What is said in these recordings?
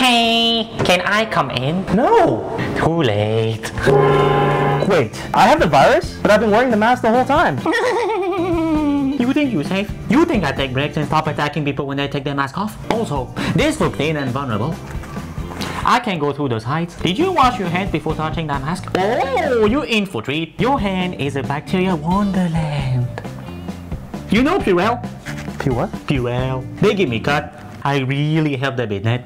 Hey, can I come in? No! Too late. Wait, I have the virus, but I've been wearing the mask the whole time. You think you're safe? You think I take breaks and stop attacking people when they take their mask off? Also, this looks thin and vulnerable. I can go through those heights. Did you wash your hands before touching that mask? Oh, you in for treat. Your hand is a bacteria wonderland. You know Purell? P what? Purell. They give me cut. I really help the business.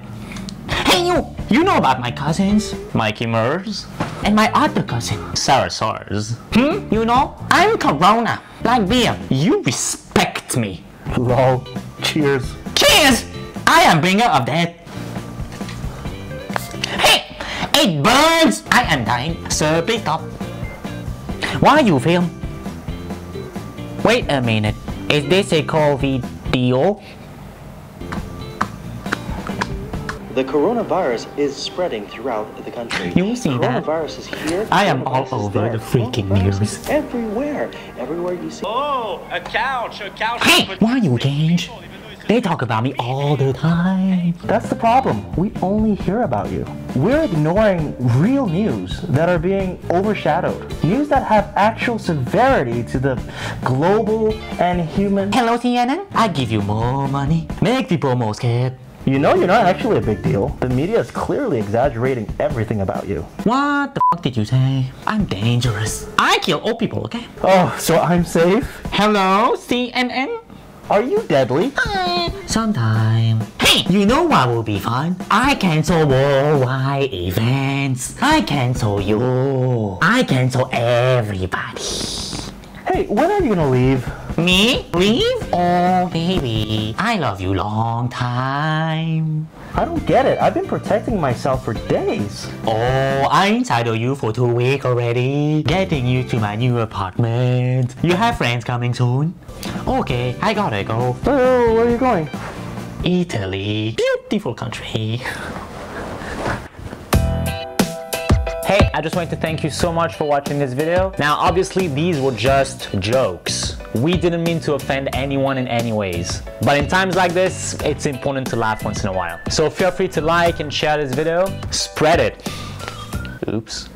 You! You know about my cousins? Mikey Mers. And my other cousin, Sarah Sars. Hmm? You know? I'm Corona. Like beer. You respect me. Lol. Cheers. Cheers! I am bringer of death. Hey! It burns! I am dying. Sir, please stop. Why you film? Wait a minute. Is this a call video? The coronavirus is spreading throughout the country. You see that? Coronavirus is here. I am all over there. the freaking news. Everywhere. Everywhere you see. Oh, a couch, a couch. Hey, why you change? They talk about me all the time. That's the problem. We only hear about you. We're ignoring real news that are being overshadowed. News that have actual severity to the global and human. Hello CNN, I give you more money. Make people more scared. You know you're not actually a big deal. The media is clearly exaggerating everything about you. What the fuck did you say? I'm dangerous. I kill old people, okay? Oh, so I'm safe? Hello, CNN? Are you deadly? Uh, sometime. Hey, you know what will be fun? I cancel worldwide events. I cancel you. I cancel everybody. Hey, when are you gonna leave? Me? Leave? Oh, baby. I love you long time. I don't get it. I've been protecting myself for days. Oh, I inside of you for two weeks already. Getting you to my new apartment. You have friends coming soon? Okay, I gotta go. Oh, where are you going? Italy. Beautiful country. Hey, I just want to thank you so much for watching this video. Now, obviously, these were just jokes. We didn't mean to offend anyone in any ways. But in times like this, it's important to laugh once in a while. So feel free to like and share this video. Spread it. Oops.